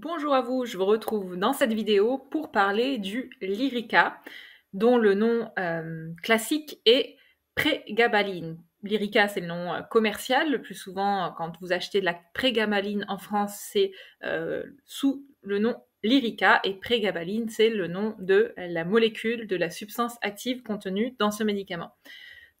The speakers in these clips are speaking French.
Bonjour à vous, je vous retrouve dans cette vidéo pour parler du Lyrica, dont le nom euh, classique est prégabaline. Lyrica, c'est le nom euh, commercial. Le plus souvent, quand vous achetez de la prégabaline en France, c'est euh, sous le nom Lyrica et prégabaline, c'est le nom de la molécule, de la substance active contenue dans ce médicament.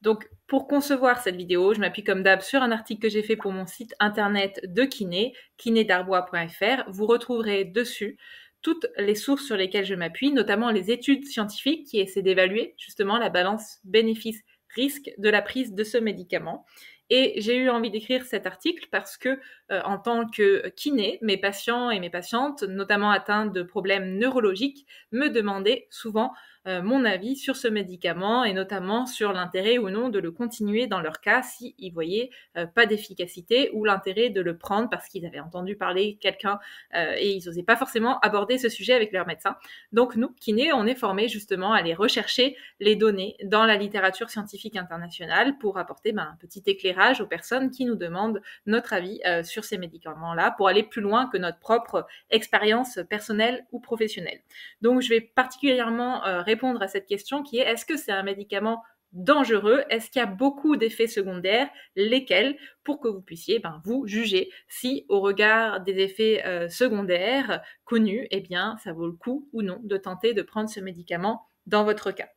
Donc, pour concevoir cette vidéo, je m'appuie comme d'hab sur un article que j'ai fait pour mon site internet de kiné, kinédarbois.fr. Vous retrouverez dessus toutes les sources sur lesquelles je m'appuie, notamment les études scientifiques qui essaient d'évaluer justement la balance bénéfice-risque de la prise de ce médicament. Et j'ai eu envie d'écrire cet article parce que, euh, en tant que kiné, mes patients et mes patientes, notamment atteints de problèmes neurologiques, me demandaient souvent euh, mon avis sur ce médicament et notamment sur l'intérêt ou non de le continuer dans leur cas s'ils ils voyaient euh, pas d'efficacité ou l'intérêt de le prendre parce qu'ils avaient entendu parler quelqu'un euh, et ils n'osaient pas forcément aborder ce sujet avec leur médecin. Donc nous, kinés, on est formés justement à aller rechercher les données dans la littérature scientifique internationale pour apporter ben, un petit éclairage aux personnes qui nous demandent notre avis sur ces médicaments-là pour aller plus loin que notre propre expérience personnelle ou professionnelle. Donc je vais particulièrement répondre à cette question qui est est-ce que c'est un médicament dangereux? Est-ce qu'il y a beaucoup d'effets secondaires? Lesquels? Pour que vous puissiez ben, vous juger si, au regard des effets euh, secondaires connus, eh bien, ça vaut le coup ou non de tenter de prendre ce médicament dans votre cas.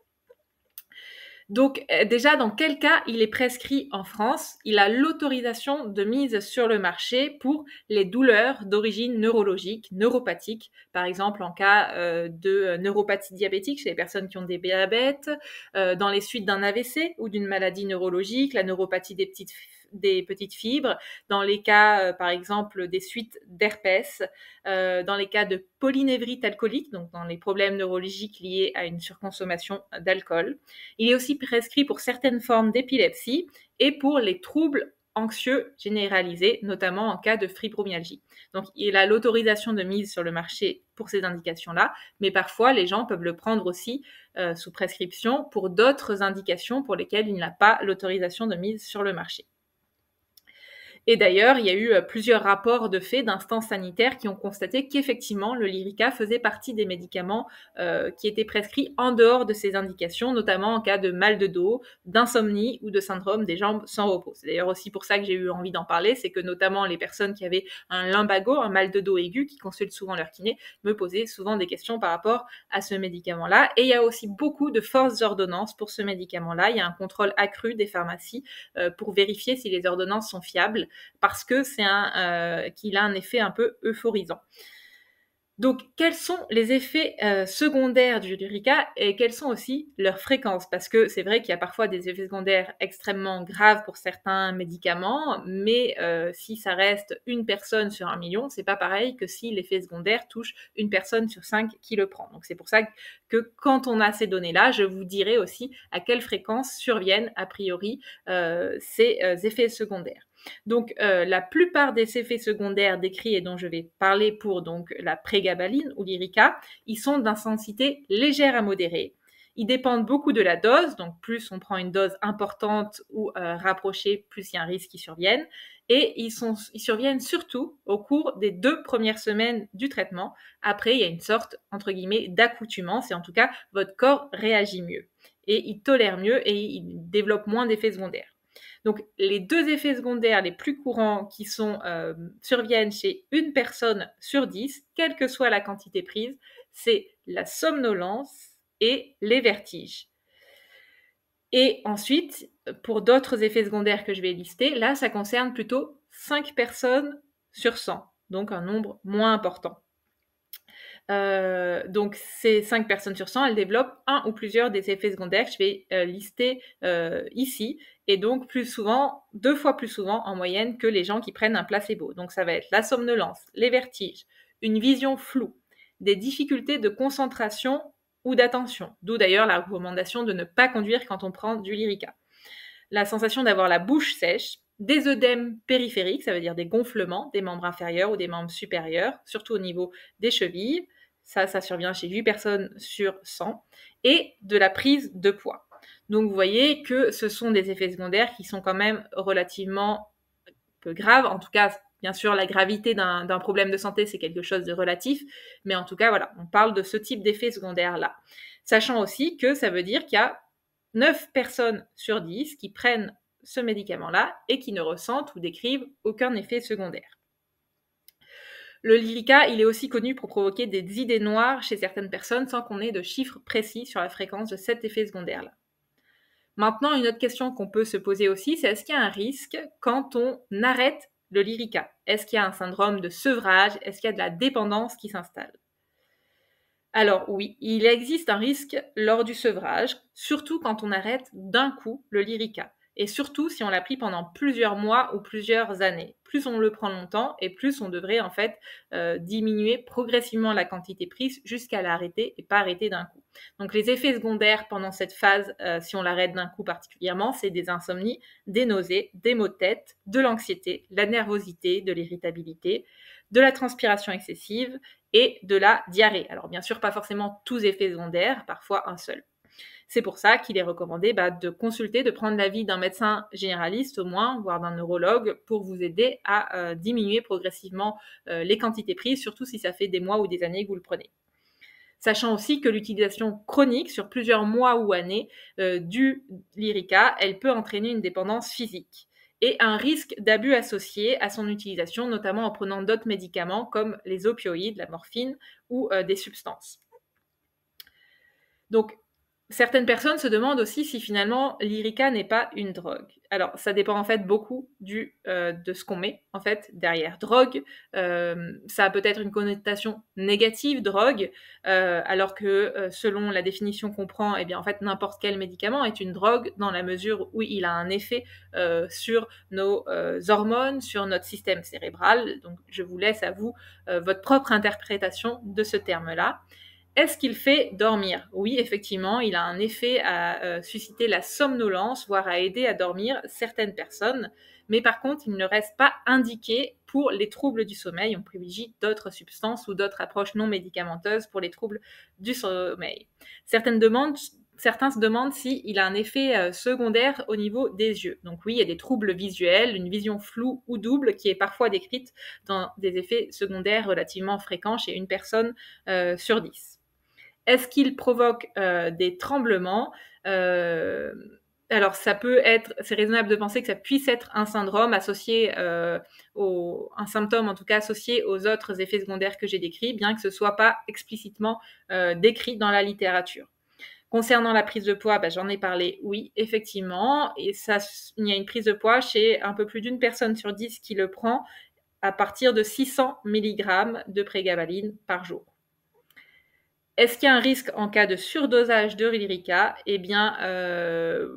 Donc euh, déjà, dans quel cas il est prescrit en France? Il a l'autorisation de mise sur le marché pour les douleurs d'origine neurologique, neuropathique, par exemple en cas euh, de neuropathie diabétique chez les personnes qui ont des diabètes, euh, dans les suites d'un AVC ou d'une maladie neurologique, la neuropathie des petites des petites fibres, dans les cas, euh, par exemple, des suites d'herpès, euh, dans les cas de polynévrite alcoolique, donc dans les problèmes neurologiques liés à une surconsommation d'alcool. Il est aussi prescrit pour certaines formes d'épilepsie et pour les troubles anxieux généralisés, notamment en cas de fibromyalgie. Donc, il a l'autorisation de mise sur le marché pour ces indications-là, mais parfois les gens peuvent le prendre aussi euh, sous prescription pour d'autres indications pour lesquelles il n'a pas l'autorisation de mise sur le marché. Et d'ailleurs, il y a eu euh, plusieurs rapports de faits d'instances sanitaires qui ont constaté qu'effectivement, le Lyrica faisait partie des médicaments euh, qui étaient prescrits en dehors de ces indications, notamment en cas de mal de dos, d'insomnie ou de syndrome des jambes sans repos. C'est d'ailleurs aussi pour ça que j'ai eu envie d'en parler, c'est que notamment les personnes qui avaient un lumbago, un mal de dos aigu, qui consultent souvent leur kiné, me posaient souvent des questions par rapport à ce médicament-là. Et il y a aussi beaucoup de forces ordonnances pour ce médicament-là. Il y a un contrôle accru des pharmacies euh, pour vérifier si les ordonnances sont fiables parce que c'est un euh, qu'il a un effet un peu euphorisant. Donc, quels sont les effets euh, secondaires du Lyrica et quelles sont aussi leurs fréquences? Parce que c'est vrai qu'il y a parfois des effets secondaires extrêmement graves pour certains médicaments, mais euh, si ça reste une personne sur un million, c'est pas pareil que si l'effet secondaire touche une personne sur cinq qui le prend. Donc, c'est pour ça que quand on a ces données-là, je vous dirai aussi à quelle fréquence surviennent a priori ces effets secondaires. Donc, euh, la plupart des effets secondaires décrits et dont je vais parler pour donc la prégabaline ou l'irica, ils sont d'intensité légère à modérée. Ils dépendent beaucoup de la dose, donc plus on prend une dose importante ou euh, rapprochée, plus il y a un risque qu'ils survienne. Et ils, ils surviennent surtout au cours des deux premières semaines du traitement. Après, il y a une sorte, entre guillemets, d'accoutumance, et en tout cas, votre corps réagit mieux. Et il tolère mieux et il développe moins d'effets secondaires. Donc, les deux effets secondaires les plus courants qui euh, surviennent chez une personne sur dix, quelle que soit la quantité prise, c'est la somnolence et les vertiges. Et ensuite, pour d'autres effets secondaires que je vais lister, là, ça concerne plutôt 5 personnes sur 100, donc un nombre moins important. Euh, donc, ces 5 personnes sur 100, elles développent un ou plusieurs des effets secondaires que je vais euh, lister ici, et donc plus souvent, deux fois plus souvent en moyenne que les gens qui prennent un placebo. Donc, ça va être la somnolence, les vertiges, une vision floue, des difficultés de concentration ou d'attention, d'où d'ailleurs la recommandation de ne pas conduire quand on prend du lyrica. La sensation d'avoir la bouche sèche, des œdèmes périphériques, ça veut dire des gonflements des membres inférieurs ou des membres supérieurs, surtout au niveau des chevilles, ça, ça survient chez 8 personnes sur 100. Et de la prise de poids. Donc vous voyez que ce sont des effets secondaires qui sont quand même relativement peu graves, en tout cas Bien sûr, la gravité d'un problème de santé, c'est quelque chose de relatif, mais en tout cas, voilà, on parle de ce type d'effet secondaire-là. Sachant aussi que ça veut dire qu'il y a 9 personnes sur 10 qui prennent ce médicament-là et qui ne ressentent ou décrivent aucun effet secondaire. Le Lyrica, il est aussi connu pour provoquer des idées noires chez certaines personnes sans qu'on ait de chiffres précis sur la fréquence de cet effet secondaire-là. Maintenant, une autre question qu'on peut se poser aussi, c'est est-ce qu'il y a un risque quand on arrête le Lyrica? Est-ce qu'il y a un syndrome de sevrage? Est-ce qu'il y a de la dépendance qui s'installe? Alors oui, il existe un risque lors du sevrage, surtout quand on arrête d'un coup le Lyrica et surtout si on l'a pris pendant plusieurs mois ou plusieurs années. Plus on le prend longtemps et plus on devrait en fait euh, diminuer progressivement la quantité prise jusqu'à l'arrêter et pas arrêter d'un coup. Donc les effets secondaires pendant cette phase, euh, si on l'arrête d'un coup particulièrement, c'est des insomnies, des nausées, des maux de tête, de l'anxiété, la nervosité, de l'irritabilité, de la transpiration excessive et de la diarrhée. Alors bien sûr, pas forcément tous effets secondaires, parfois un seul. C'est pour ça qu'il est recommandé bah, de consulter, de prendre l'avis d'un médecin généraliste au moins, voire d'un neurologue, pour vous aider à euh, diminuer progressivement euh, les quantités prises, surtout si ça fait des mois ou des années que vous le prenez. Sachant aussi que l'utilisation chronique sur plusieurs mois ou années euh, du Lyrica, elle peut entraîner une dépendance physique et un risque d'abus associé à son utilisation, notamment en prenant d'autres médicaments comme les opioïdes, la morphine ou des substances. Donc, Certaines personnes se demandent aussi si finalement l'irica n'est pas une drogue. Alors, ça dépend en fait beaucoup euh, de ce qu'on met en fait derrière. Drogue, euh, ça a peut-être une connotation négative, drogue, euh, alors que selon la définition qu'on prend, eh bien en fait n'importe quel médicament est une drogue dans la mesure où il a un effet sur nos hormones, sur notre système cérébral. Donc, je vous laisse à vous votre propre interprétation de ce terme-là. Est-ce qu'il fait dormir? Oui, effectivement, il a un effet à euh, susciter la somnolence, voire à aider à dormir certaines personnes. Mais par contre, il ne reste pas indiqué pour les troubles du sommeil. On privilégie d'autres substances ou d'autres approches non médicamenteuses pour les troubles du sommeil. Certains se demandent s'il a un effet euh, secondaire au niveau des yeux. Donc oui, il y a des troubles visuels, une vision floue ou double qui est parfois décrite dans des effets secondaires relativement fréquents chez une personne euh, sur dix. Est-ce qu'il provoque euh, des tremblements euh, alors, ça peut être, c'est raisonnable de penser que ça puisse être un syndrome associé euh, au, un symptôme en tout cas associé aux autres effets secondaires que j'ai décrits, bien que ce soit pas explicitement décrit dans la littérature. Concernant la prise de poids, bah, j'en ai parlé, oui, effectivement, et ça, il y a une prise de poids chez un peu plus d'une personne sur dix qui le prend à partir de 600 mg de prégabaline par jour. Est-ce qu'il y a un risque en cas de surdosage de Lyrica Eh bien, euh,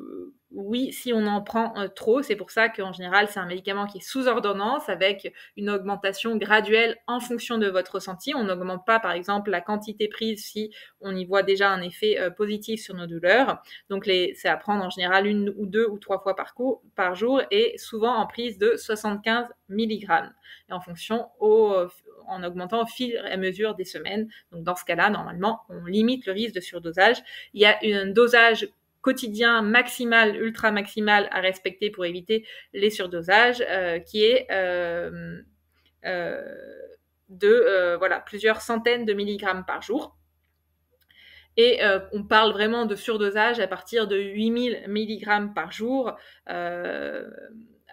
oui, si on en prend euh, trop, c'est pour ça qu'en général, c'est un médicament qui est sous ordonnance avec une augmentation graduelle en fonction de votre ressenti. On n'augmente pas, par exemple, la quantité prise si on y voit déjà un effet euh, positif sur nos douleurs. Donc, c'est à prendre en général une ou deux ou trois fois par, par jour et souvent en prise de 75 mg. Et en fonction au, en augmentant au fur et à mesure des semaines. Donc dans ce cas-là, normalement, on limite le risque de surdosage. Il y a un dosage quotidien maximal, ultra maximal à respecter pour éviter les surdosages, euh, qui est euh, euh, de voilà, plusieurs centaines de milligrammes par jour. Et on parle vraiment de surdosage à partir de 8000 milligrammes par jour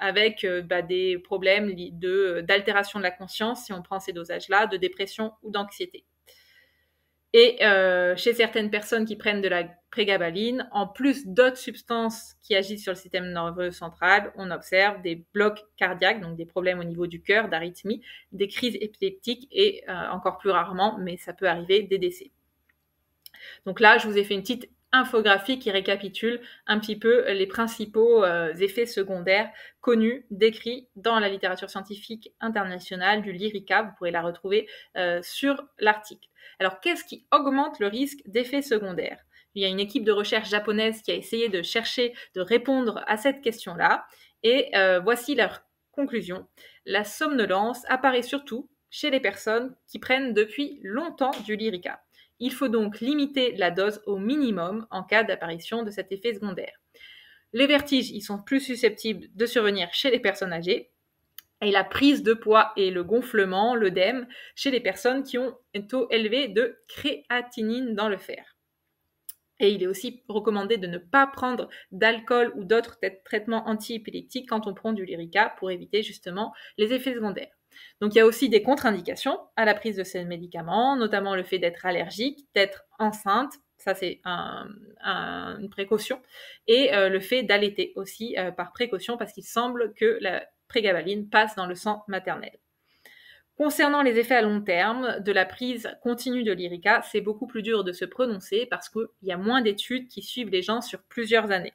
avec euh, bah, des problèmes d'altération de, la conscience si on prend ces dosages-là, de dépression ou d'anxiété. Et euh, chez certaines personnes qui prennent de la prégabaline, en plus d'autres substances qui agissent sur le système nerveux central, on observe des blocs cardiaques, donc des problèmes au niveau du cœur, d'arythmie, des crises épileptiques et euh, encore plus rarement, mais ça peut arriver, des décès. Donc là, je vous ai fait une petite infographie qui récapitule un petit peu les principaux euh, effets secondaires connus, décrits dans la littérature scientifique internationale du Lyrica. Vous pourrez la retrouver euh, sur l'article. Alors, qu'est-ce qui augmente le risque d'effets secondaires? Il y a une équipe de recherche japonaise qui a essayé de chercher, de répondre à cette question-là. Et euh, voici leur conclusion. La somnolence apparaît surtout chez les personnes qui prennent depuis longtemps du Lyrica. Il faut donc limiter la dose au minimum en cas d'apparition de cet effet secondaire. Les vertiges, ils sont plus susceptibles de survenir chez les personnes âgées. et la prise de poids et le gonflement, l'œdème, chez les personnes qui ont un taux élevé de créatinine dans le fer. Et il est aussi recommandé de ne pas prendre d'alcool ou d'autres traitements antiépileptiques quand on prend du Lyrica pour éviter justement les effets secondaires. Donc il y a aussi des contre-indications à la prise de ces médicaments, notamment le fait d'être allergique, d'être enceinte, ça c'est une précaution, et euh, le fait d'allaiter aussi euh, par précaution parce qu'il semble que la prégabaline passe dans le sang maternel. Concernant les effets à long terme de la prise continue de l'Irica, c'est beaucoup plus dur de se prononcer parce qu'il y a moins d'études qui suivent les gens sur plusieurs années.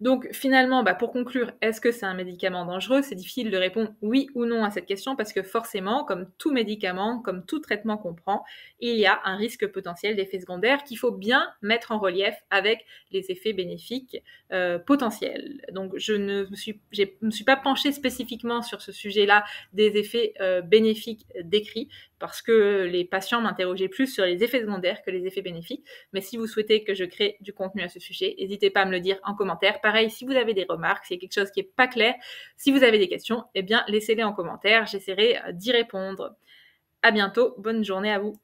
Donc finalement, bah, pour conclure, est-ce que c'est un médicament dangereux? C'est difficile de répondre oui ou non à cette question parce que forcément, comme tout médicament, comme tout traitement qu'on prend, il y a un risque potentiel d'effets secondaires qu'il faut bien mettre en relief avec les effets bénéfiques euh, potentiels. Donc je ne me suis, pas penchée spécifiquement sur ce sujet-là des effets euh, bénéfiques décrits parce que les patients m'interrogeaient plus sur les effets secondaires que les effets bénéfiques. Mais si vous souhaitez que je crée du contenu à ce sujet, n'hésitez pas à me le dire en commentaire. Pareil, si vous avez des remarques, s'il y a quelque chose qui n'est pas clair, si vous avez des questions, eh bien, laissez-les en commentaire. J'essaierai d'y répondre. À bientôt. Bonne journée à vous.